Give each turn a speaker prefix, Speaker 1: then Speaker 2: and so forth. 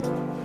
Speaker 1: Bye.